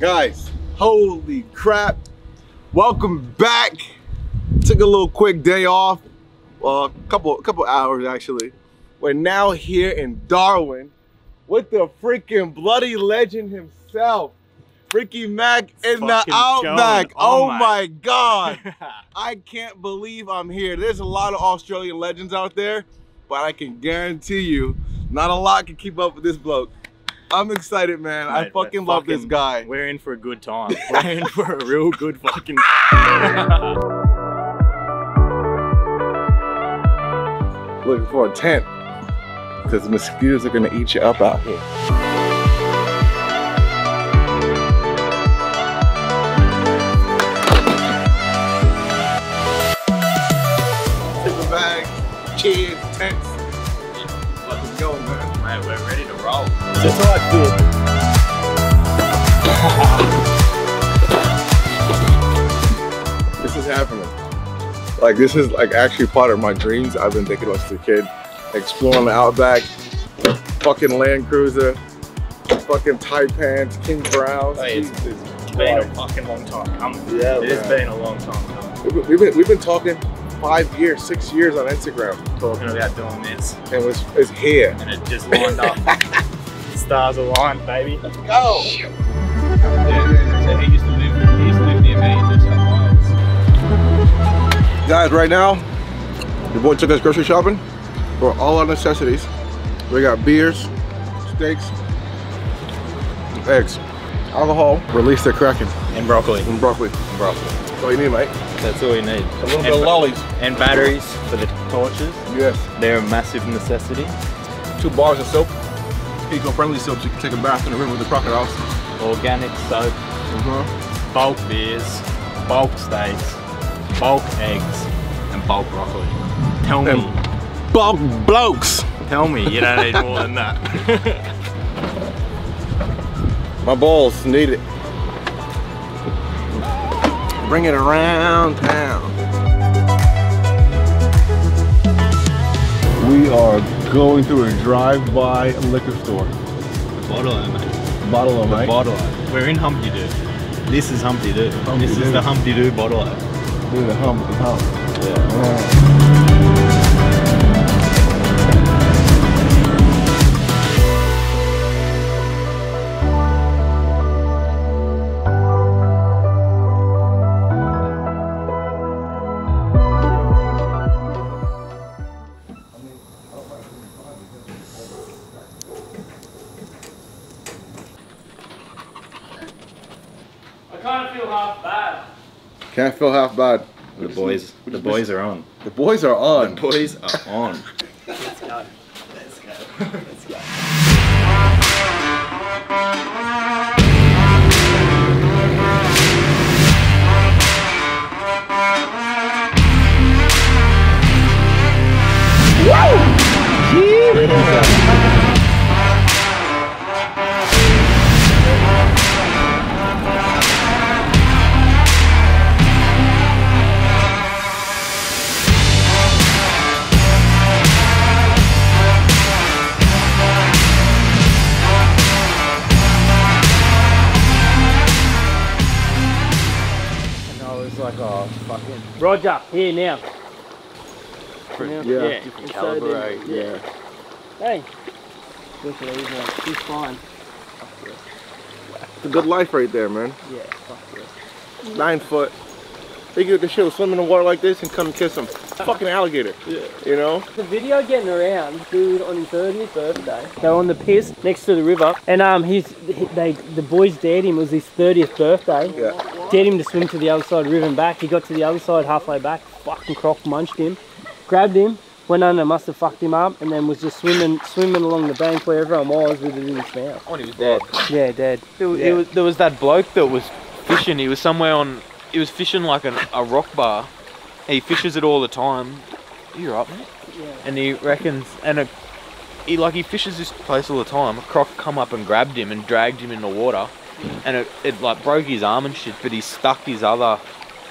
Guys, holy crap. Welcome back. Took a little quick day off. Well, a couple, a couple hours actually. We're now here in Darwin with the freaking bloody legend himself. Freaky Mack in the Outback. going Oh on, my God. I can't believe I'm here. There's a lot of Australian legends out there, but I can guarantee you, not a lot can keep up with this bloke. I'm excited, man. I fucking love this guy. We're in for a good time. We're in for a real good fucking time. Looking for a tent because the mosquitoes are gonna eat you up out here. Paper bags, chairs, tents. Let's go, man. Mate, we're ready roll. That's how I feel. this is happening. Like this is like actually part of my dreams. I've been thinking about since a kid, exploring the outback, fucking Land Cruiser, fucking Taipans, King Browns. Hey, it's- It's been a fucking long time coming. Yeah, It has man. been a long time coming. We've been we've been talking five years, six years on Instagram, Talking about doing this, and it's, it's here. and it just lined up. Stars aligned, baby. Let's go. So he used to live, he used to live near me in New South Wales. Guys, right now, the boy took us grocery shopping for all our necessities. We got beers, steaks, eggs, alcohol, release the kraken, And broccoli. and broccoli. Broccoli. That's all you need, mate. That's all you need. A little And bit of lollies. And batteries for the torches. Yes. They're a massive necessity. Two bars of soap. Eco-friendly soap so you can take a bath in the river with the crocodiles. Organic soap, Uh-huh. bulk beers, bulk steaks, bulk eggs, and bulk broccoli. Tell me, bulk blokes. tell me you don't need more than that. My balls need it. Bring it around town. We are going through a drive-by liquor store. Bottle mate. Bottle of The mate. bottle We're in Humpty Doo. This is Humpty Doo. Humpty this Doo. is the Humpty Doo bottle Do the hum, the hum. Yeah. Feel half bad. The boys, the boys are on. The boys are on. The boys are on. Let's go. Let's go. Let's go. Roger, here now. Now- Yeah. Different caliber, Yeah. Hey. Look at these. She's fine. It's a good life right there, man. Yeah, fuck yeah. Nine foot. They get the shit swim in the water like this and come and kiss them. Fucking alligator. Yeah. You know? The video getting around, dude, on his 30th birthday. They were on the piss next to the river, and um, he's he, they the boys dared him. It was his 30th birthday. Yeah. Dared him to swim to the other side river and back. He got to the other side halfway back. Fucking croc munched him, grabbed him, went under, must have fucked him up, and then was just swimming swimming along the bank where everyone was with it in his mouth. Oh, he was dead. Yeah, dead. There was, Yeah. it was, there was that bloke that was fishing. He was somewhere on. He was fishing like an, a rock bar. He fishes it all the time. You right, mate? Yeah. And he reckons, and a, he like he fishes this place all the time. A croc come up and grabbed him and dragged him in the water, and it, it like broke his arm and shit. But he stuck his other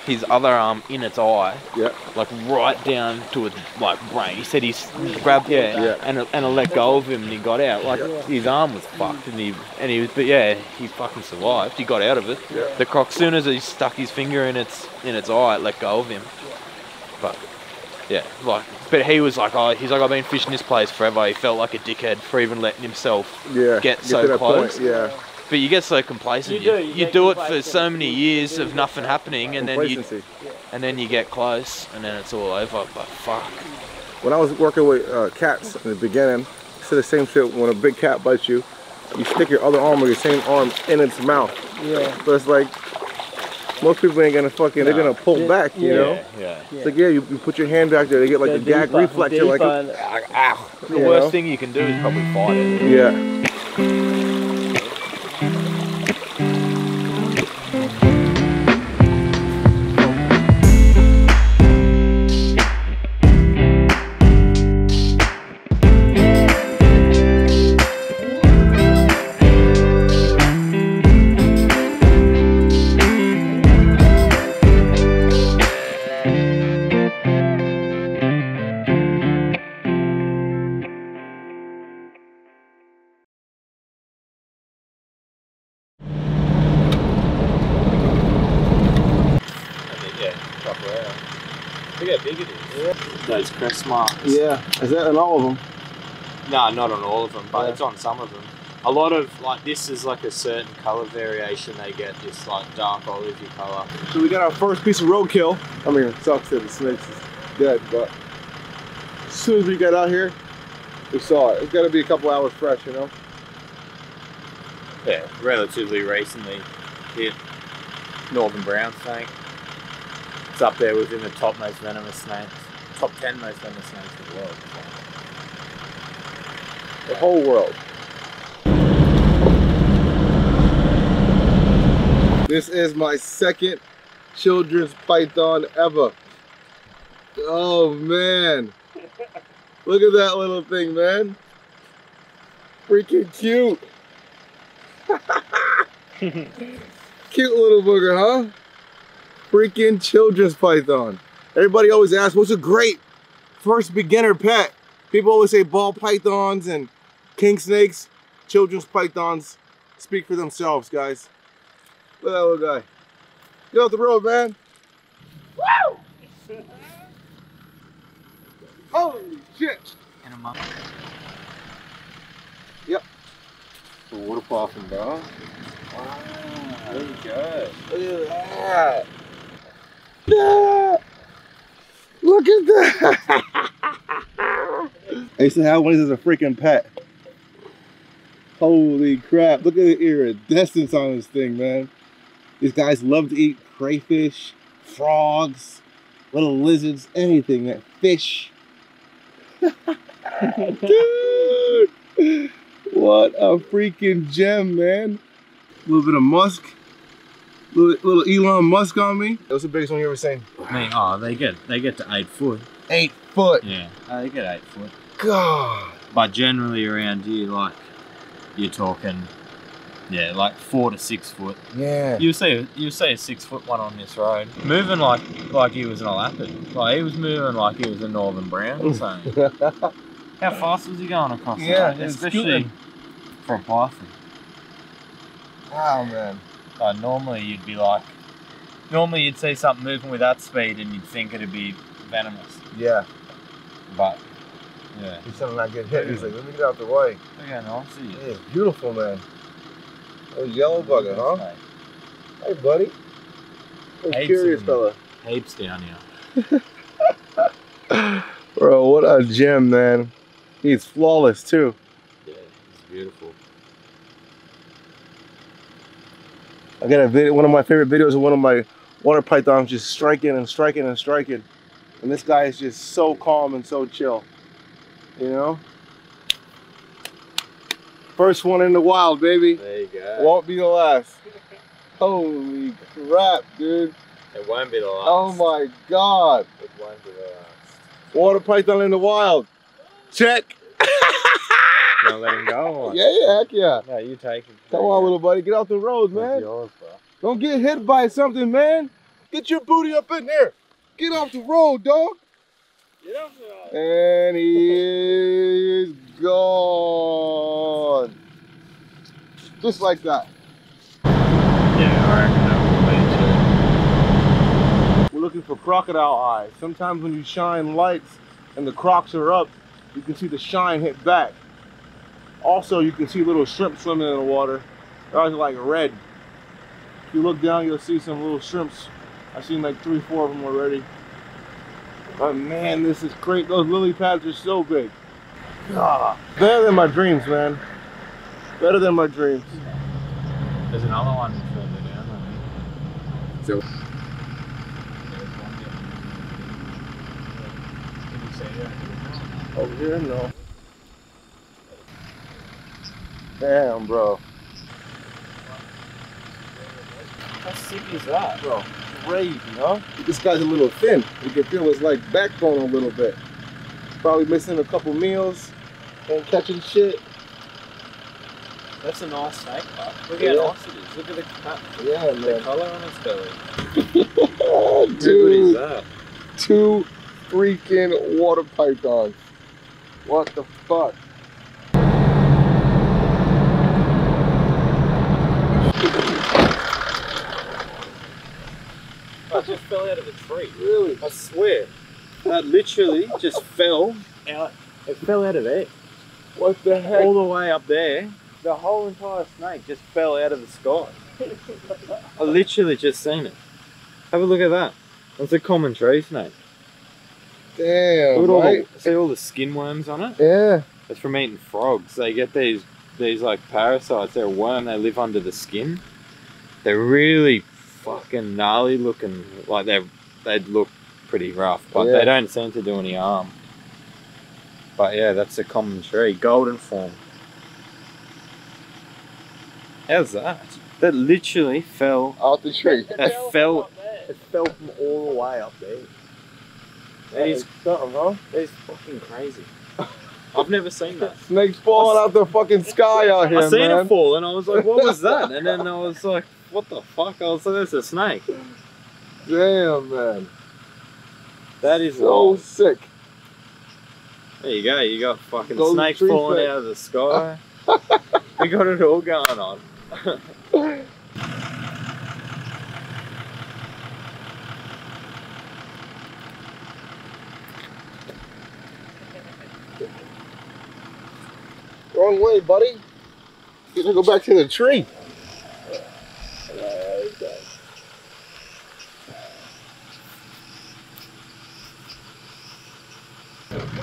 his other arm in its eye, Yeah. like right down to its like brain. He said he's grabbed yeah, Yeah. and and I let go of him and he got out. Like his arm was fucked and he and he was but yeah he fucking survived. He got out of it. Yeah. The croc soon as he stuck his finger in its in its eye, it let go of him. But yeah, like but he was like oh he's like I've been fishing this place forever. He felt like a dickhead for even letting himself Yeah. Get so close. Point. Yeah. But you get so complacent. You You, do, you you do it for so many years of nothing happening, and then you and then you get close, and then it's all over. But fuck. When I was working with uh, cats in the beginning, I said the same shit. When a big cat bites you, you stick your other arm or your same arm in its mouth. Yeah. But it's like most people ain't gonna fucking. They're gonna pull Yeah. back, you Yeah. know. yeah. Yeah. It's like yeah, you, you put your hand back there, they get like Go the gag reflex. You're like, deeper and- The You worst know? thing you can do is probably fight it. yeah. Marks. Yeah. Is that on all of them? No, not on all of them, but Yeah. it's on some of them. A lot of like this is like a certain color variation. They get this like dark olivey color. So we got our first piece of roadkill. I mean, it sucks that the snakes is dead, but as soon as we got out here, we saw it. It's got to be a couple hours fresh, you know. Yeah, relatively recently hit northern brown snake. It's up there within the top most venomous snakes, top ten most venomous snakes in the world. The whole world. This is my second children's python ever. Oh man. Look at that little thing, man. Freaking cute. cute little booger, huh? Freaking children's python. Everybody always asks, what's a great first beginner pet? People always say ball pythons and king snakes. Children's pythons speak for themselves, guys. Look at that little guy. Get off the road, man. Woo! Holy shit. In a month. The water possum, bro. There you go. Look at that. Yeah. Look at that. I used to have one of these as a freaking pet. Holy crap. Look at the iridescence on this thing, man. These guys love to eat crayfish, frogs, little lizards, anything, that Fish. Dude. What a freaking gem, man. A little bit of musk. Little, little Elon Musk on me. What's the biggest one you ever seen? I mean, oh, they get they get to eight foot. Eight foot. Yeah, uh, they get eight foot. God. But generally around here, like you're talking, yeah, like four to six foot. Yeah. You see, you see a six foot one on this road, moving like like he was an elapid. Like he was moving like he was a Northern Brown. So how fast was he going across? the Yeah, road? it's especially for a python. wow, man. Like normally you'd be like, normally you'd see something moving with that speed and you'd think it'd be venomous. Yeah. But yeah, He's to not get hit. He's like, let me get out the way. look nice he is. He is beautiful, man. Oh, yellow bugger, huh? Hey, buddy. Hey, Hates curious fella. Heaps down here. Bro, what a gem, man. He's flawless, too. Yeah, it's beautiful. I got a video, one of my favorite videos of one of my water pythons just striking and striking and striking. And this guy is just so calm and so chill. You know? First one in the wild, baby. There you go. Won't be the last. Holy crap, dude. It won't be the last. Oh my god. It won't be the last. Water python in the wild. Check. You wanna let him go? Yeah, yeah, heck yeah. No, you take it. Come on, little buddy. Get off the road, That's man. yours, bro. Don't get hit by something, man. Get your booty up in there. Get off the road, dog. And he is gone. Just like that. Yeah, I reckon that We're looking for crocodile eyes. Sometimes when you shine lights and the crocs are up, you can see the shine hit back. Also, you can see little shrimp swimming in the water. Their eyes are like red. If you look down, you'll see some little shrimps. I've seen like three, four of them already. But man, this is great. Those lily pads are so big. Ah, better than my dreams, man. Better than my dreams. will be. There's another one further down. I think. So- Did you see it? Over here, no. Damn, bro. How sick is that? Bro, crazy, huh? This guy's a little thin. You can feel his like backbone a little bit. Probably missing a couple meals and catching shit. That's a nice snake, bud. Look Yeah. how nice it is. Look at the cut, Yeah, the colour on its belly. Oh, dude, that? two freaking water pythons. What the fuck? That just fell out of a tree. Really? I swear. That literally just fell out. It fell out of there. What the heck? All the way up there. The whole entire snake just fell out of the sky. I literally just seen it. Have a look at that. That's a common tree snake. Damn, Look at all right? the, see all the skin worms on it? Yeah. It's from eating frogs. They get these these like parasites. They're a worm. They live under the skin. They're really fucking gnarly looking. Like they they'd look pretty rough, but Yeah. they don't seem to do any harm. But yeah, that's a common tree. Golden form. How's that? That literally fell. Out the tree. That fell. It fell from all the way up there. That is something, huh? that is fucking crazy. I've never seen that. Snakes falling out the fucking sky out here, I seen man. it fall and I was like, what was that? And then I was like, what the fuck? Oh, I was like, that's a snake. Damn, man. That is So wild. sick. There you go. You got fucking Golden snakes falling snake. out of the sky. we got it all going on. Wrong way, buddy. You gotta go back to the tree.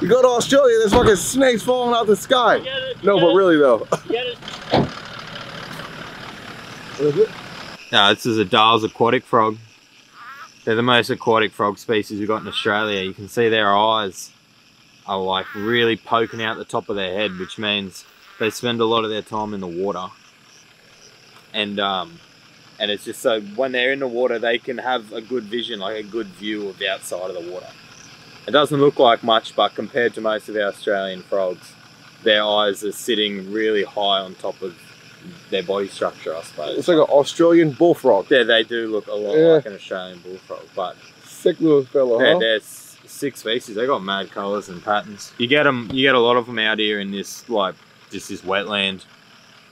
You go to Australia, there's fucking snakes falling out the sky. No, but really though. What is it? No, this is a Dahl's aquatic frog. They're the most aquatic frog species we've got in Australia. You can see their eyes are like really poking out the top of their head, which means they spend a lot of their time in the water. And um, and it's just so when they're in the water, they can have a good vision, like a good view of the outside of the water. It doesn't look like much, but compared to most of our Australian frogs, their eyes are sitting really high on top of their body structure, I suppose. It's like an Australian bullfrog. Yeah, they do look a lot Yeah. like an Australian bullfrog, but Sick little fellow, yeah, huh? they're six species. They got mad colours and patterns. You get them, you get a lot of them out here in this like just this wetland,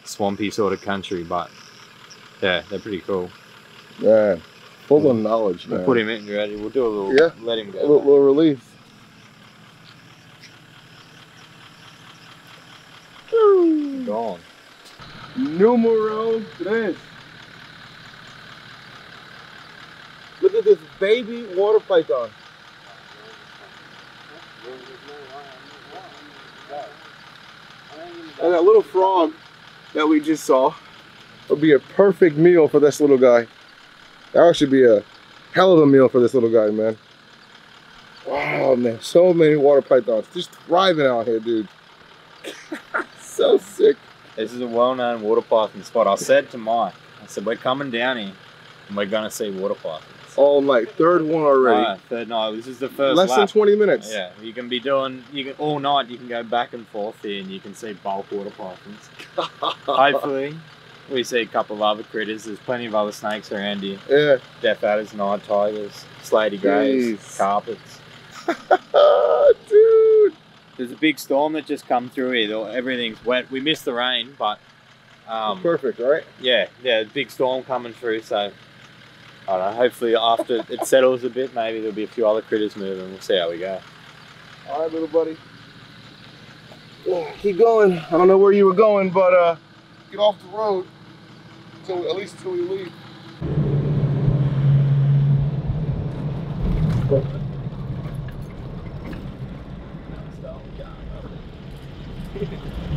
swampy sort of country. But yeah, they're pretty cool. Man, full of knowledge, man. We'll put him in ready. We'll do a little. Yeah. Let him a go. little, little relief. Gone. Numero tres. Look at this baby water python. And that little frog that we just saw would be a perfect meal for this little guy. That should be a hell of a meal for this little guy, man. Wow, man, so many water pythons just thriving out here, dude. so sick. This is a well-known water python spot. I said to Mike, I said we're coming down here and we're gonna see water pythons. Oh, all night, third one already. Alright, third night. This is the first Less than 20 minutes. Yeah, you can be doing you can all night. You can go back and forth here, and you can see bulk water pythons. Hopefully, we see a couple of other critters. There's plenty of other snakes around here. Yeah. Death adders, night tigers, slaty greys, carpets. Dude. There's a big storm that just come through here. though Everything's wet. We missed the rain, but um, Perfect, right? yeah, yeah, big storm coming through. So I don't know. Hopefully, after it settles a bit, maybe there'll be a few other critters moving. We'll see how we go. All right, little buddy. Keep going. I don't know where you were going, but uh, get off the road. Till at least till we leave.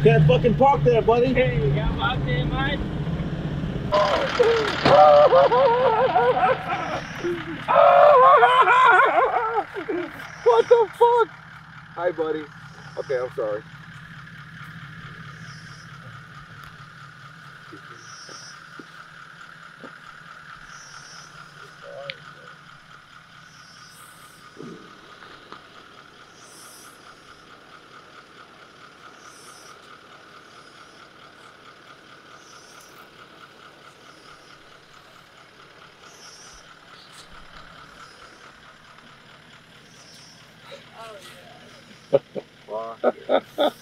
Can't fucking park there, buddy. There you go, up there, mate. what the fuck? Hi, buddy. Okay, I'm sorry.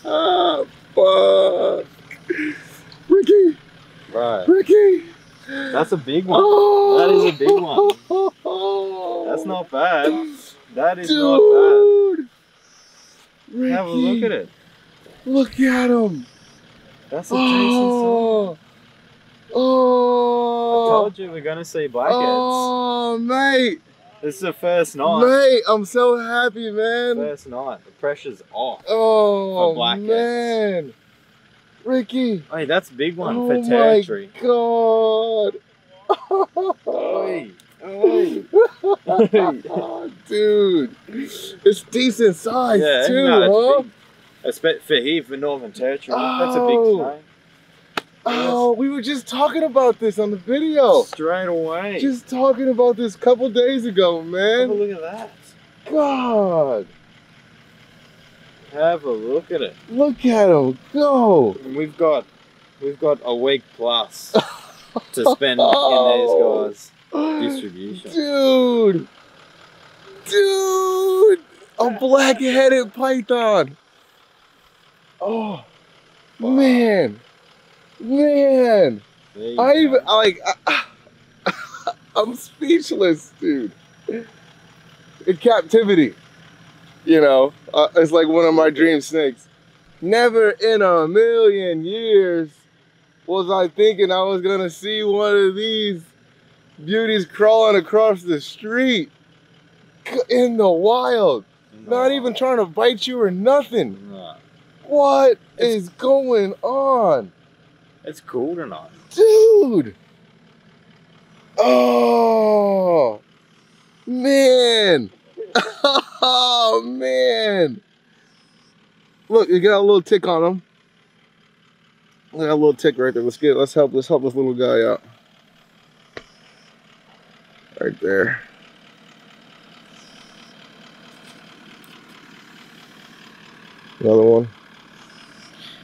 Ah, fuck. Ricky, Right. Ricky. That's a big one. Oh, That is a big one. Oh. That's not bad. That is not Dude. Ricky, bad. Have a look at it. Look at him. That's a decent oh. size. Oh. I Oh. told you we're gonna see blackheads. Oh, mate. This is the first night. Mate, I'm so happy, man. First night. The pressure's off. Oh, man. Ricky. Hey, that's a big one oh, for territory. Oh, my God. Oi, oi. Oh, dude, it's decent size yeah, too, no, it's huh? big. Espe- For here, for Northern Territory, that's a Oh. big snake. Oh, we were just talking about this on the video. Straight away. Just talking about this couple days ago, man. have a look at that. God, Have a look at it. look at him go. And we've got we've got a week plus to spend in these guys' distribution. Dude, dude, a black-headed python. Oh, man, man. You I even like I, I'm speechless, dude. In captivity, you know, uh, it's like one of my dream snakes. Never in a million years was I thinking I was gonna see one of these beauties crawling across the street in the wild. Not even trying to bite you or nothing. No. What is going on? It's cool tonight. Dude! Oh! Man! Oh, man! Look, you got a little tick on him. We got a little tick right there. Let's get, let's help, let's help this little guy out. Right there. Another one.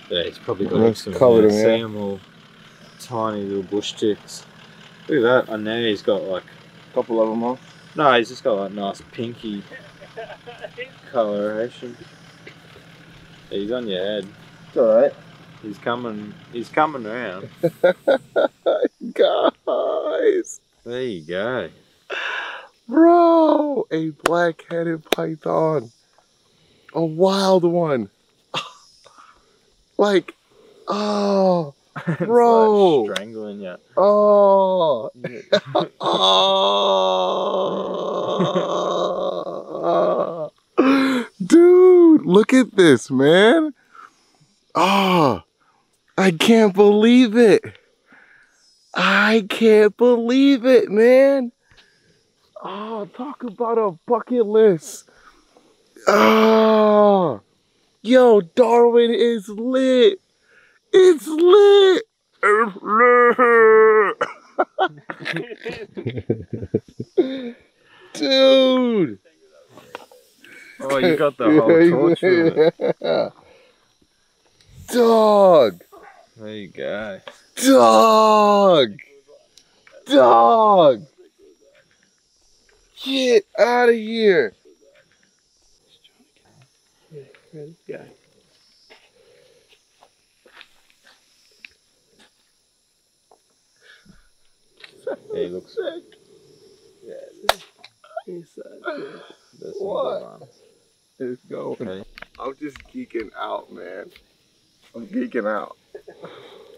Yeah, he's probably got Let's some cover yeah, them, yeah. see 'em tiny little bush ticks. Look at that. I know he's got like a couple of them, huh? no, he's just got like nice pinky coloration. He's on your head. It's alright. He's coming. He's coming around. Guys! There you go. Bro, a black-headed python. A wild one. like, oh, Bro. like strangling you. oh, oh. Dude, look at this, man. Oh, I can't believe it. I can't believe it, man. Oh, talk about a bucket list. Oh, yo, Darwin is lit. It's lit. It's lit. Dude. Oh, you got the whole torch with it. Yeah. Dog. There you go. Dog! Dog! Get out of here! Ready? Go. Yeah, he looks He's, uh, there's some What? It's going. Okay. I'm just geeking out, man. I'm geeking out.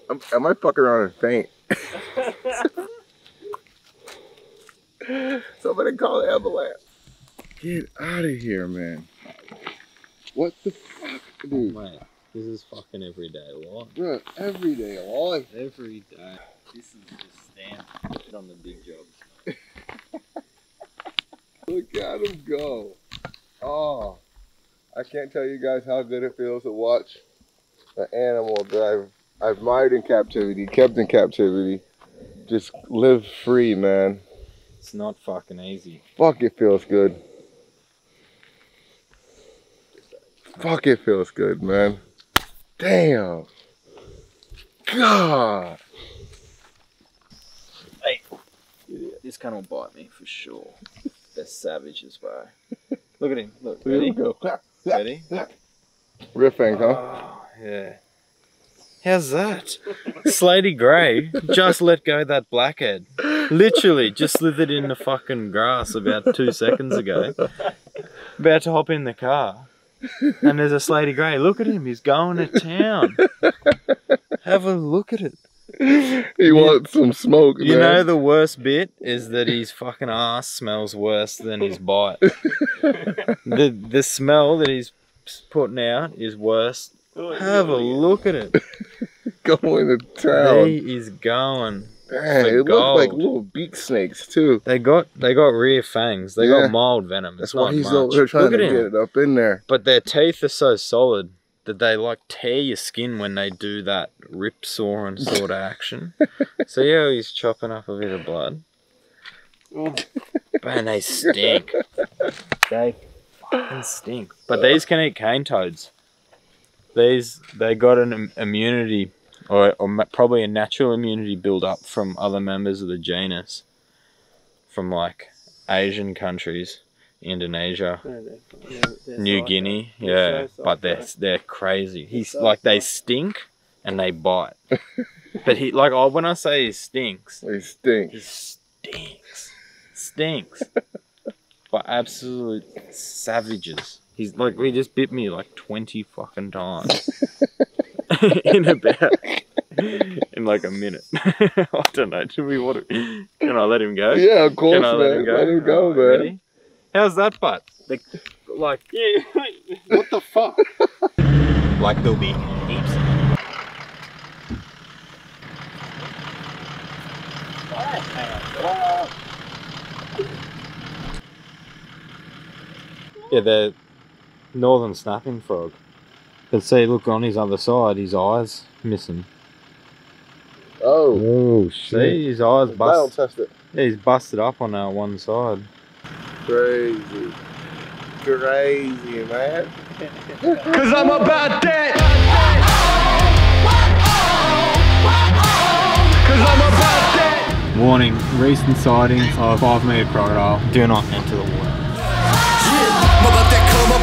I'm, I might fuck around and faint. Somebody call the ambulance. Get out of here, man. What the fuck, dude? Oh, Mate, this is fucking everyday life. Bro, everyday life. Every day. This is the stamp on the big jobs. Look at him go. Oh, I can't tell you guys how good it feels to watch an animal that I've, I've admired in captivity, kept in captivity, just live free, man. It's not fucking easy. Fuck, it feels good. Fuck, it feels good, man. Damn. God. Hey, this cunt will bite me for sure. They're savages, bro. Look at him. Look. Here we Ready? go. Ready? Real fangs, huh? Oh, yeah. How's that? Slaty Grey just let go that blackhead. Literally just slithered in the fucking grass about two seconds ago. About to hop in the car. And there's a Slaty Grey. Look at him. He's going to town. Have a look at it. He wants some smoke, You man. know the worst bit is that his fucking ass smells worse than his bite. the the smell that he's putting out is worse. Have a look at it. going to town. He is going. Dang, for it looked like little beak snakes too. They got they got rear fangs. They Yeah. got mild venom. That's It's why not he's much. over there trying Look to at get him. it up in there. But their teeth are so solid that they like tear your skin when they do that rip sawing sort of action. so yeah, he's chopping up a bit of blood? Man, they stink. They fucking stink. But these can eat cane toads. These they got an immunity, or, or probably a natural immunity build up from other members of the genus, from like Asian countries, Indonesia, no, they're- they're- they're New soft, Guinea, They're yeah, so soft, but they're bro. they're crazy. He's so like they stink and they bite. but he like oh, when I say he stinks, he stinks. he stinks, stinks. but absolute savages. He's like he just bit me like twenty fucking times in about in like a minute. I don't know. Do we want to? Can I let him go? Yeah, of course, Can I man. let him go? Let him go, Alright, man. ready? How's that butt? They, like Yeah, What the fuck? like there'll be heaps. Yeah, the northern snapping frog. But see, look on his other side, his eyes missing. Oh, Oh See, his eyes battle busted. test it. Yeah, he's busted up on that one side. Crazy. Crazy, man. Cause I'm about that. Cause I'm about that. Warning: recent sightings of five meter crocodile. Do not enter the water.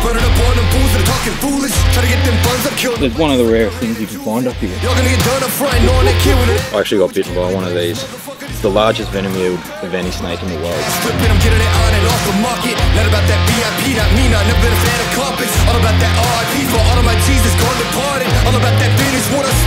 Running up on them fools that are talking foolish. Try to get them funds up, kill them. It's one of the rare things you can find up here. Y'all gonna get done up front, knowing they killing it. I actually got bitten by one of these. It's the largest venom yield of any snake in the world. Flipping, I'm getting it on and off the market. Not about that VIP, not me, not never been a fan of carpets. All about that RIP for all of my Jesus gone departed. All about that Venus, water